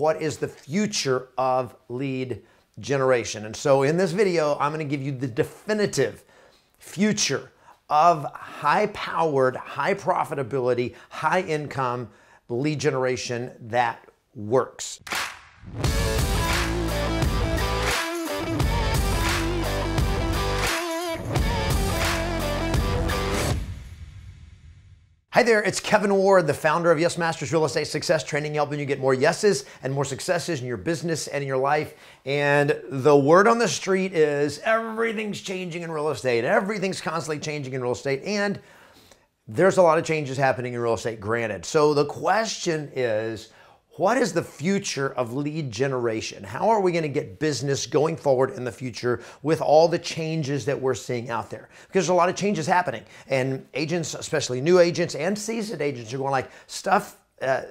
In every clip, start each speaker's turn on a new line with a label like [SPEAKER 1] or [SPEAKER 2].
[SPEAKER 1] what is the future of lead generation. And so in this video, I'm going to give you the definitive future of high powered, high profitability, high income lead generation that works. Hi there, it's Kevin Ward, the founder of Yes Masters Real Estate Success Training, helping you get more yeses and more successes in your business and in your life. And the word on the street is everything's changing in real estate. Everything's constantly changing in real estate. And there's a lot of changes happening in real estate, granted. So the question is, what is the future of lead generation? How are we going to get business going forward in the future with all the changes that we're seeing out there? Because there's a lot of changes happening, and agents, especially new agents and seasoned agents, are going like stuff. Uh,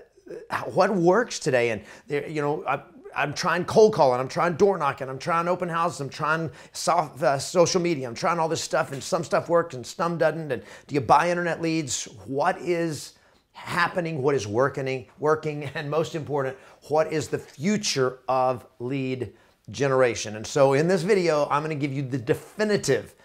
[SPEAKER 1] what works today? And you know, I, I'm trying cold calling, I'm trying door knocking, I'm trying open houses, I'm trying soft, uh, social media, I'm trying all this stuff, and some stuff works and some doesn't. And do you buy internet leads? What is happening, what is working, working, and most important, what is the future of lead generation. And so in this video, I'm going to give you the definitive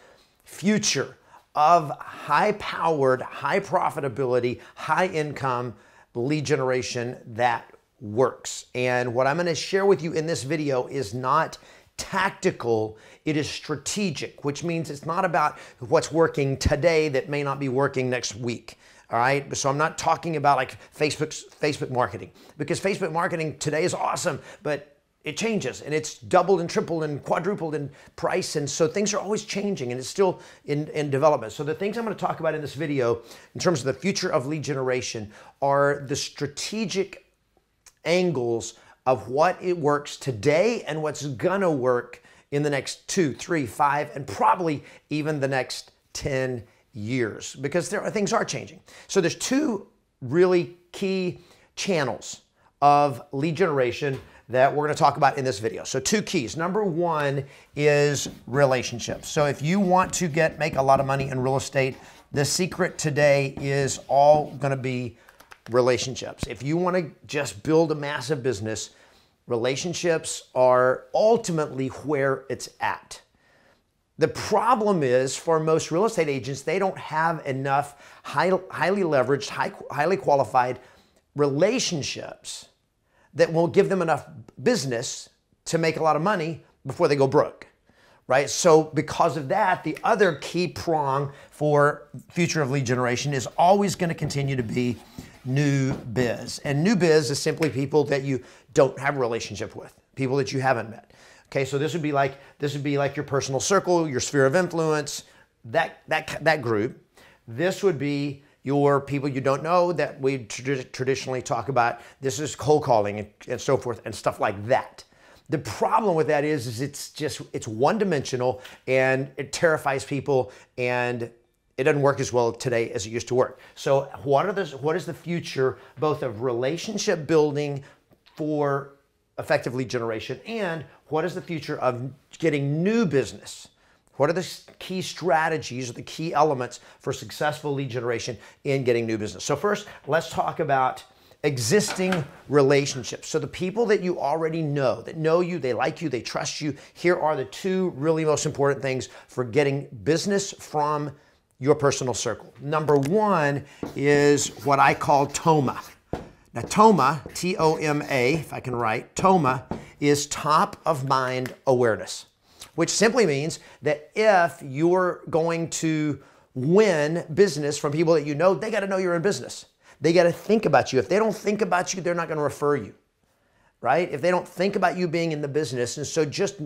[SPEAKER 1] future of high powered, high profitability, high income lead generation that works. And what I'm going to share with you in this video is not tactical, it is strategic, which means it's not about what's working today that may not be working next week. All right. So I'm not talking about like Facebook's Facebook marketing because Facebook marketing today is awesome, but it changes and it's doubled and tripled and quadrupled in price. And so things are always changing and it's still in, in development. So the things I'm going to talk about in this video in terms of the future of lead generation are the strategic angles of what it works today and what's going to work in the next two, three, five, and probably even the next 10 years because there things are changing. So there's two really key channels of lead generation that we're going to talk about in this video. So two keys. Number one is relationships. So if you want to get make a lot of money in real estate, the secret today is all going to be relationships. If you want to just build a massive business, relationships are ultimately where it's at. The problem is for most real estate agents, they don't have enough high, highly leveraged, high, highly qualified relationships that will give them enough business to make a lot of money before they go broke. Right? So, because of that, the other key prong for future of lead generation is always going to continue to be new biz. And new biz is simply people that you don't have a relationship with, people that you haven't met. Okay, so this would be like this would be like your personal circle, your sphere of influence, that that that group. This would be your people you don't know that we traditionally talk about. This is cold calling and, and so forth and stuff like that. The problem with that is, is it's just it's one dimensional and it terrifies people and it doesn't work as well today as it used to work. So what are the what is the future both of relationship building for effective lead generation and what is the future of getting new business? What are the key strategies or the key elements for successful lead generation in getting new business? So, first, let's talk about existing relationships. So, the people that you already know, that know you, they like you, they trust you, here are the two really most important things for getting business from your personal circle. Number one is what I call TOMA. Now, TOMA, T O M A, if I can write, TOMA is top of mind awareness, which simply means that if you're going to win business from people that you know, they got to know you're in business. They got to think about you. If they don't think about you, they're not going to refer you, right? If they don't think about you being in the business. And so just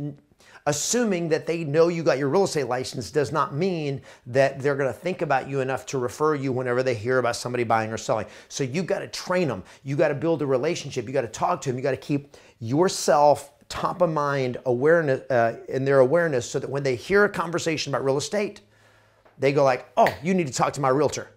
[SPEAKER 1] assuming that they know you got your real estate license does not mean that they're going to think about you enough to refer you whenever they hear about somebody buying or selling. So you got to train them. You got to build a relationship. You got to talk to them. You got to keep yourself top of mind awareness uh, in their awareness so that when they hear a conversation about real estate, they go like, "Oh, you need to talk to my realtor."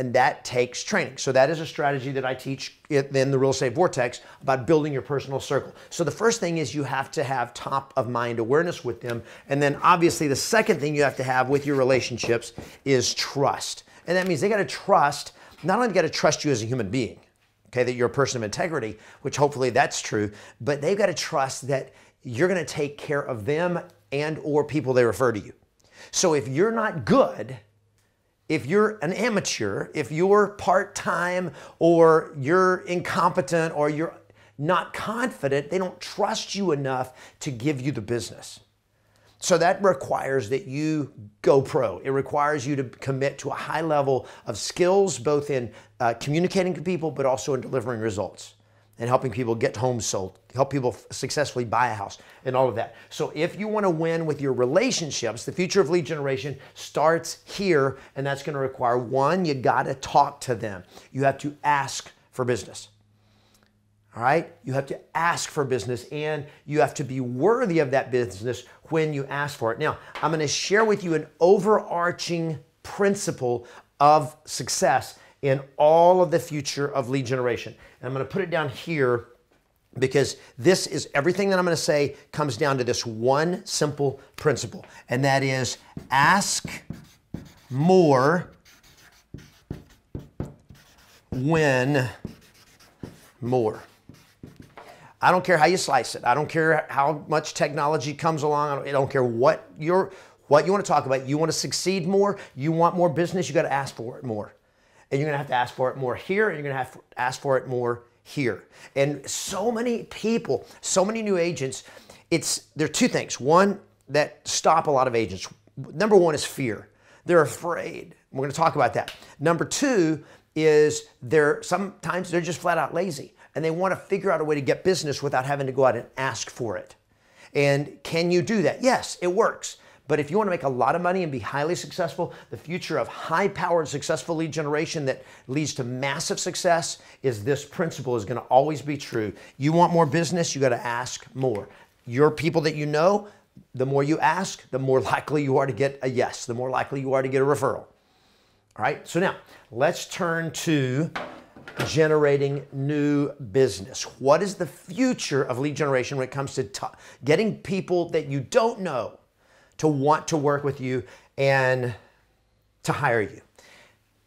[SPEAKER 1] And that takes training. So that is a strategy that I teach in the Real Estate Vortex about building your personal circle. So the first thing is you have to have top of mind awareness with them. And then obviously the second thing you have to have with your relationships is trust. And that means they got to trust, not only got to trust you as a human being, okay, that you're a person of integrity, which hopefully that's true, but they've got to trust that you're going to take care of them and or people they refer to you. So if you're not good, if you're an amateur, if you're part-time or you're incompetent or you're not confident, they don't trust you enough to give you the business. So that requires that you go pro. It requires you to commit to a high level of skills, both in uh, communicating to people, but also in delivering results and helping people get homes sold, help people successfully buy a house, and all of that. So if you want to win with your relationships, the future of lead generation starts here, and that's going to require one, you got to talk to them. You have to ask for business. All right? You have to ask for business and you have to be worthy of that business when you ask for it. Now, I'm going to share with you an overarching principle of success in all of the future of lead generation. And I'm going to put it down here because this is everything that I'm going to say comes down to this one simple principle, and that is ask more when more. I don't care how you slice it. I don't care how much technology comes along. I don't, care what you're, what you want to talk about. You want to succeed more. You want more business. You got to ask for it more, and you're going to have to ask for it more here, and you're going to have to ask for it more here. And so many people, so many new agents. It's there are two things. One that stop a lot of agents. Number one is fear. They're afraid. We're going to talk about that. Number two is they're sometimes they're just flat out lazy and they want to figure out a way to get business without having to go out and ask for it. And can you do that? Yes, it works. But if you want to make a lot of money and be highly successful, the future of high powered, successful lead generation that leads to massive success is this principle is going to always be true. You want more business, you got to ask more. Your people that you know, the more you ask, the more likely you are to get a yes, the more likely you are to get a referral. All right, so now let's turn to generating new business. What is the future of lead generation when it comes to getting people that you don't know to want to work with you and to hire you?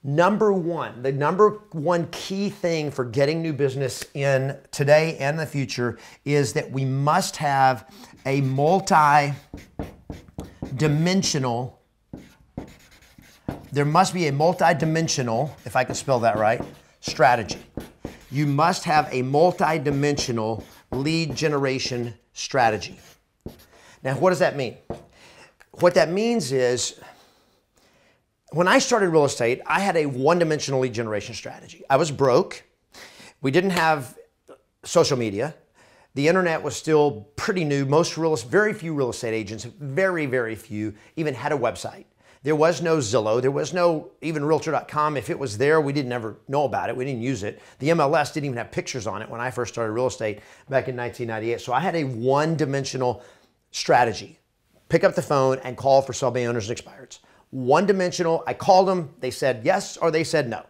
[SPEAKER 1] Number one, the number one key thing for getting new business in today and the future is that we must have a multi dimensional, there must be a multi dimensional, if I can spell that right, strategy. You must have a multi-dimensional lead generation strategy. Now, what does that mean? What that means is when I started real estate, I had a one-dimensional lead generation strategy. I was broke. We didn't have social media. The internet was still pretty new. Most real, very few real estate agents, very, very few, even had a website. There was no Zillow. There was no even Realtor.com. If it was there, we didn't ever know about it. We didn't use it. The MLS didn't even have pictures on it when I first started real estate back in 1998. So I had a one-dimensional strategy. Pick up the phone and call for sub owners and expireds. One dimensional. I called them. They said yes or they said no.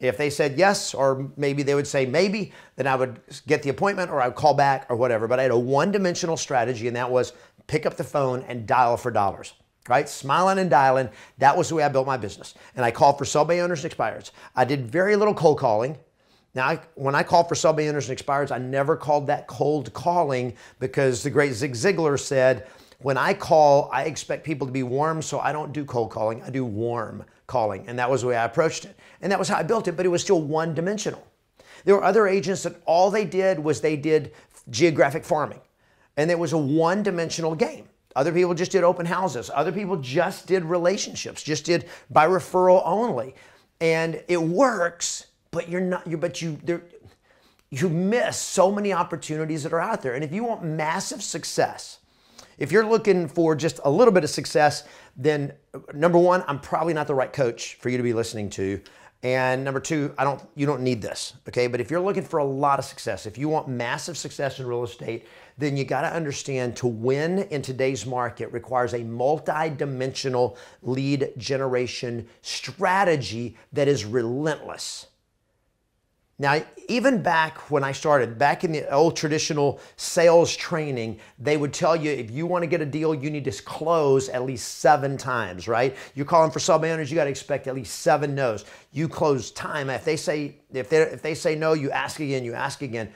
[SPEAKER 1] If they said yes, or maybe they would say maybe, then I would get the appointment or I would call back or whatever. But I had a one dimensional strategy, and that was pick up the phone and dial for dollars right? Smiling and dialing. That was the way I built my business. And I called for sub-A owners and expireds. I did very little cold calling. Now, I, when I called for sub-A owners and expireds, I never called that cold calling because the great Zig Ziglar said, when I call, I expect people to be warm, so I don't do cold calling. I do warm calling. And that was the way I approached it. And that was how I built it, but it was still one dimensional. There were other agents that all they did was they did geographic farming. And it was a one dimensional game. Other people just did open houses. Other people just did relationships, just did by referral only. And it works, but you're not, you but you, there, you miss so many opportunities that are out there. And if you want massive success, if you're looking for just a little bit of success, then number one, I'm probably not the right coach for you to be listening to. And number two, I don't you don't need this, okay? But if you're looking for a lot of success, if you want massive success in real estate, then you got to understand to win in today's market requires a multi-dimensional lead generation strategy that is relentless. Now, even back when I started, back in the old traditional sales training, they would tell you if you want to get a deal, you need to close at least seven times, right? You're calling for sub owners, you got to expect at least seven no's. You close time. If they say if they if they say no, you ask again, you ask again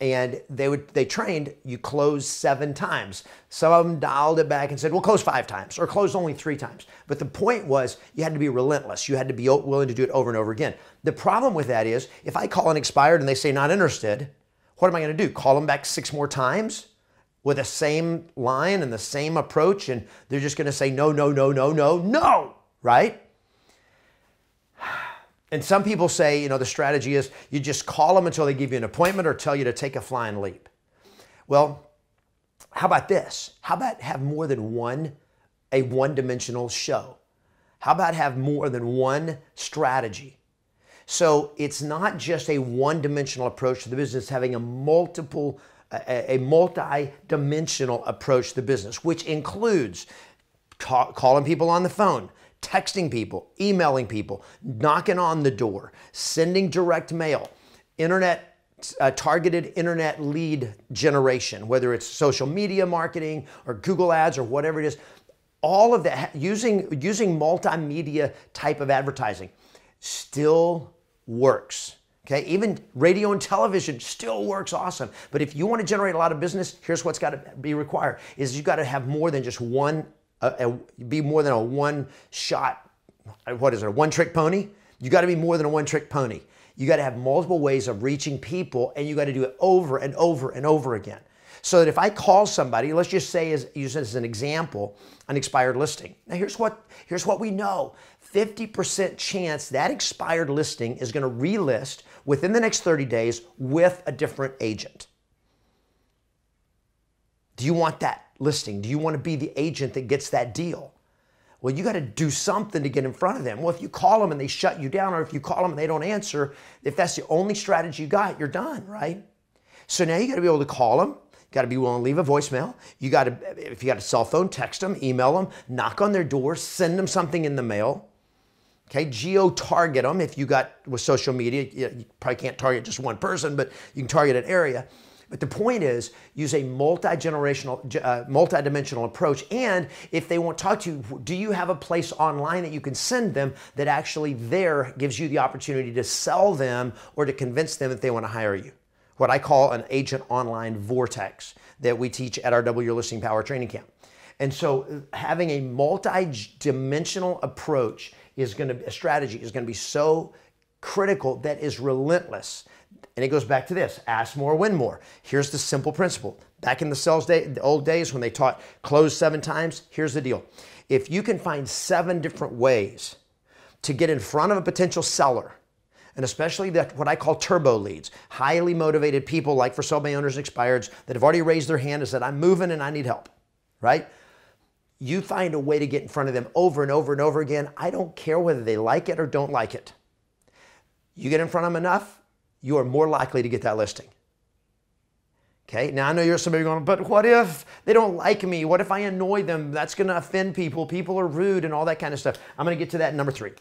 [SPEAKER 1] and they would they trained you close seven times. Some of them dialed it back and said we'll close five times or close only three times. But the point was you had to be relentless. You had to be willing to do it over and over again. The problem with that is if i call an expired and they say not interested what am i going to do? Call them back six more times with the same line and the same approach and they're just going to say no no no no no no right and some people say, you know, the strategy is you just call them until they give you an appointment or tell you to take a flying leap. Well, how about this? How about have more than one, a one dimensional show? How about have more than one strategy? So it's not just a one dimensional approach to the business, having a multiple, a, a multi dimensional approach to the business, which includes call, calling people on the phone, texting people, emailing people, knocking on the door, sending direct mail, internet uh, targeted internet lead generation, whether it's social media marketing or Google ads or whatever it is, all of that using using multimedia type of advertising still works. Okay, even radio and television still works awesome. But if you want to generate a lot of business, here's what's got to be required: is you got to have more than just one a, a, be more than a one shot, what is it, a one trick pony? You got to be more than a one trick pony. You got to have multiple ways of reaching people and you got to do it over and over and over again. So that if I call somebody, let's just say as use as an example, an expired listing. Now here's what here's what we know. 50% chance that expired listing is going to relist within the next 30 days with a different agent. Do you want that? Listing? Do you want to be the agent that gets that deal? Well, you got to do something to get in front of them. Well, if you call them and they shut you down, or if you call them and they don't answer, if that's the only strategy you got, you're done, right? So now you got to be able to call them. You got to be willing to leave a voicemail. You got to, if you got a cell phone, text them, email them, knock on their door, send them something in the mail. Okay, geo target them if you got with social media. You probably can't target just one person, but you can target an area. But the point is, use a multi-generational, uh, multi-dimensional approach. And if they won't talk to you, do you have a place online that you can send them that actually there gives you the opportunity to sell them or to convince them that they want to hire you? What I call an agent online vortex that we teach at our Double Your Listing Power training camp. And so having a multi-dimensional approach is going to, a strategy is going to be so critical that is relentless and it goes back to this ask more, win more. Here's the simple principle. Back in the sales day, the old days when they taught close seven times, here's the deal. If you can find seven different ways to get in front of a potential seller, and especially that what I call turbo leads, highly motivated people like for sale by owners and expireds that have already raised their hand and said, I'm moving and I need help, right? You find a way to get in front of them over and over and over again. I don't care whether they like it or don't like it. You get in front of them enough, you are more likely to get that listing. Okay, now I know you're somebody going, but what if they don't like me? What if I annoy them? That's going to offend people. People are rude and all that kind of stuff. I'm going to get to that number three.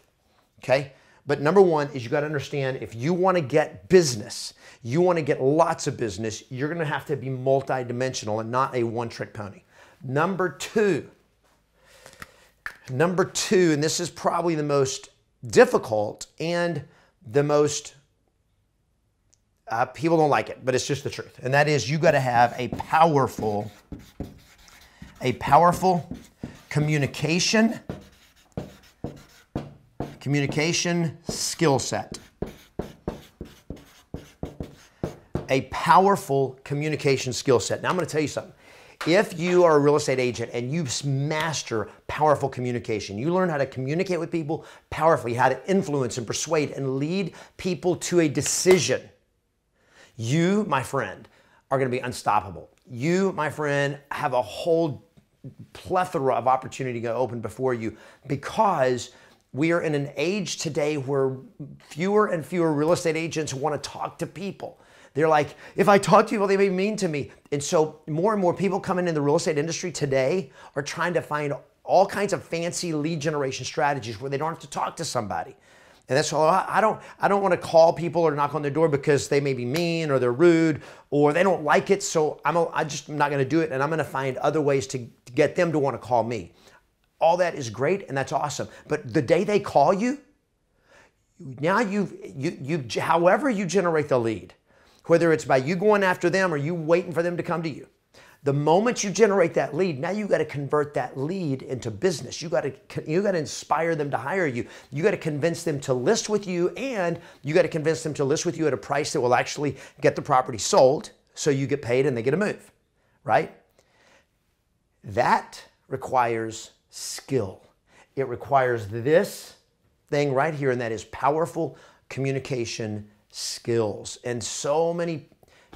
[SPEAKER 1] Okay, but number one is you got to understand if you want to get business, you want to get lots of business, you're going to have to be multidimensional and not a one trick pony. Number two, number two, and this is probably the most difficult and the most uh, people don't like it, but it's just the truth. And that is you got to have a powerful, a powerful communication, communication skill set. A powerful communication skill set. Now I'm going to tell you something. If you are a real estate agent and you master powerful communication, you learn how to communicate with people powerfully, how to influence and persuade and lead people to a decision you, my friend, are going to be unstoppable. You, my friend, have a whole plethora of opportunity to open before you because we are in an age today where fewer and fewer real estate agents want to talk to people. They're like, if I talk to people, they may be mean to me. And so more and more people coming in the real estate industry today are trying to find all kinds of fancy lead generation strategies where they don't have to talk to somebody. And that's all. I don't. I don't want to call people or knock on their door because they may be mean or they're rude or they don't like it. So I'm. A, I just am not going to do it, and I'm going to find other ways to, to get them to want to call me. All that is great and that's awesome. But the day they call you, now you've you you however you generate the lead, whether it's by you going after them or you waiting for them to come to you the moment you generate that lead, now you got to convert that lead into business. You got to you got to inspire them to hire you. You got to convince them to list with you and you got to convince them to list with you at a price that will actually get the property sold so you get paid and they get a move, right? That requires skill. It requires this thing right here and that is powerful communication skills. And so many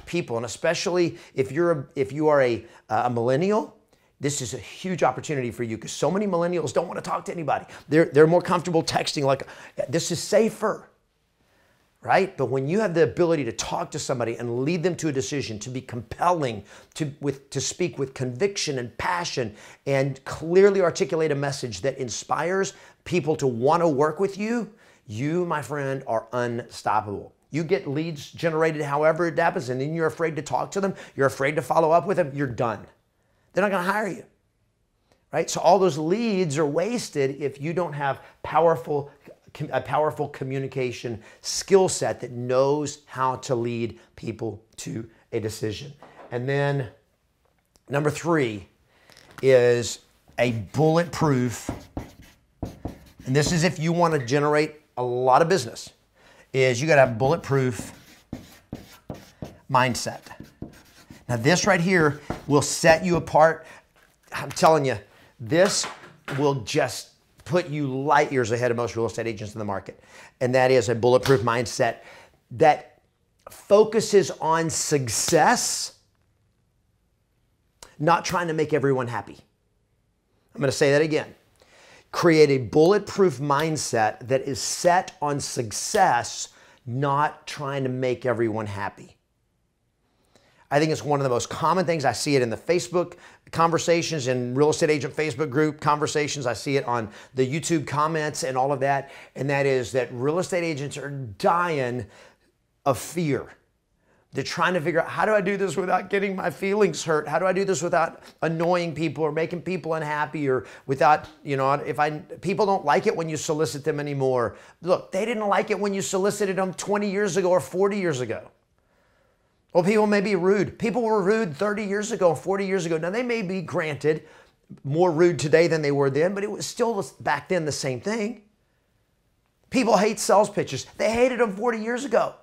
[SPEAKER 1] people, and especially if you're a, if you are a, a millennial, this is a huge opportunity for you because so many millennials don't want to talk to anybody. They're, they're more comfortable texting, like, this is safer, right? But when you have the ability to talk to somebody and lead them to a decision, to be compelling, to, with, to speak with conviction and passion, and clearly articulate a message that inspires people to want to work with you, you, my friend, are unstoppable. You get leads generated however it happens, and then you're afraid to talk to them, you're afraid to follow up with them, you're done. They're not going to hire you. Right? So all those leads are wasted if you don't have powerful a powerful communication skill set that knows how to lead people to a decision. And then number 3 is a bulletproof and this is if you want to generate a lot of business is you got to have bulletproof mindset. Now, this right here will set you apart. I'm telling you, this will just put you light years ahead of most real estate agents in the market. And that is a bulletproof mindset that focuses on success, not trying to make everyone happy. I'm going to say that again create a bulletproof mindset that is set on success, not trying to make everyone happy. I think it's one of the most common things. I see it in the Facebook conversations, in real estate agent Facebook group conversations. I see it on the YouTube comments and all of that. And that is that real estate agents are dying of fear. They're trying to figure out how do I do this without getting my feelings hurt? How do I do this without annoying people or making people unhappy or without, you know, if I people don't like it when you solicit them anymore. Look, they didn't like it when you solicited them 20 years ago or 40 years ago. Well, people may be rude. People were rude 30 years ago, 40 years ago. Now they may be granted more rude today than they were then, but it was still back then the same thing. People hate sales pitches. They hated them 40 years ago.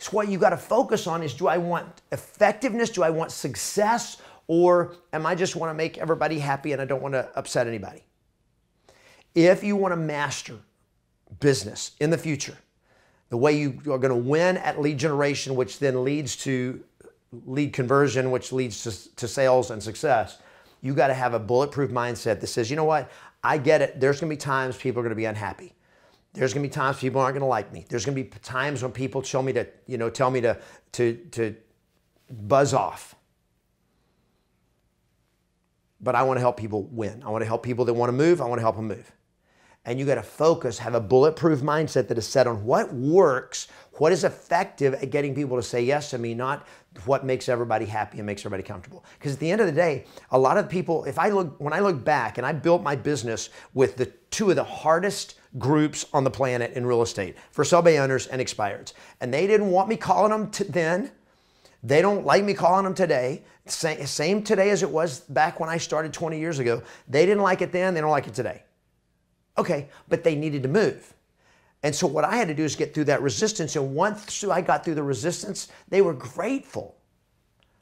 [SPEAKER 1] So what you got to focus on is do I want effectiveness? Do I want success? Or am I just want to make everybody happy and I don't want to upset anybody? If you want to master business in the future, the way you are going to win at lead generation, which then leads to lead conversion, which leads to, to sales and success, you got to have a bulletproof mindset that says, you know what? I get it. There's going to be times people are going to be unhappy. There's going to be times people aren't going to like me. There's going to be times when people tell me to, you know, tell me to, to, to buzz off. But I want to help people win. I want to help people that want to move. I want to help them move. And you got to focus, have a bulletproof mindset that is set on what works, what is effective at getting people to say yes to me, not what makes everybody happy and makes everybody comfortable. Because at the end of the day, a lot of people, if I look, when I look back and I built my business with the two of the hardest groups on the planet in real estate for sub owners and expireds. And they didn't want me calling them then. They don't like me calling them today. Same today as it was back when I started 20 years ago. They didn't like it then, they don't like it today. Okay, but they needed to move. And so what I had to do is get through that resistance. And once I got through the resistance, they were grateful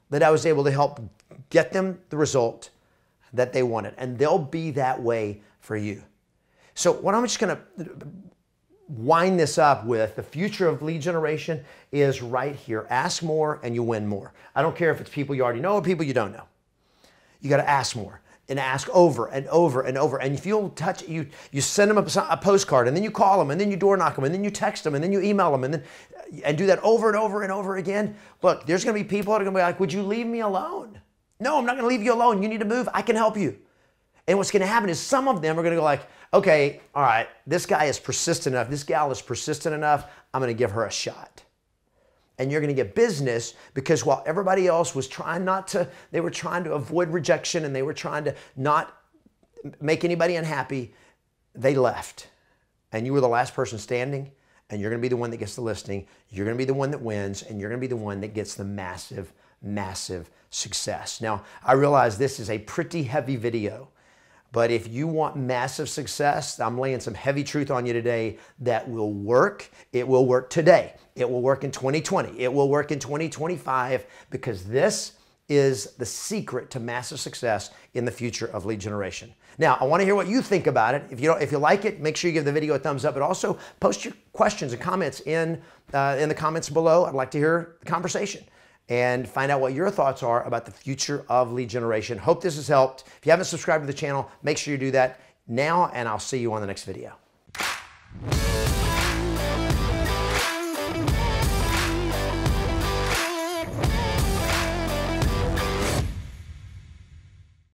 [SPEAKER 1] that I was able to help get them the result that they wanted. And they'll be that way for you. So, what I'm just going to wind this up with the future of lead generation is right here. Ask more and you win more. I don't care if it's people you already know or people you don't know. You got to ask more and ask over and over and over. And if you'll touch, you you send them a, a, postcard, and then you call them, and then you door knock them, and then you text them, and then you email them, and then and do that over and over and over again. Look, there's to be people that are to be like, "Would you leave me alone?" No, I'm not to leave you alone. You need to move. I can help you. And what's going to happen is some of them are going to go like, okay, all right, this guy is persistent enough. This gal is persistent enough. I'm going to give her a shot. And you're going to get business because while everybody else was trying not to, they were trying to avoid rejection and they were trying to not make anybody unhappy, they left. And you were the last person standing and you're going to be the one that gets the listing. You're going to be the one that wins and you're going to be the one that gets the massive, massive success. Now, I realize this is a pretty heavy video. But if you want massive success, I'm laying some heavy truth on you today that will work. It will work today. It will work in 2020. It will work in 2025 because this is the secret to massive success in the future of lead generation. Now, I want to hear what you think about it. If you don't, if you like it, make sure you give the video a thumbs up, but also post your questions and comments in uh, in the comments below. I'd like to hear the conversation and find out what your thoughts are about the future of lead generation. Hope this has helped. If you haven't subscribed to the channel, make sure you do that now, and I'll see you on the next video.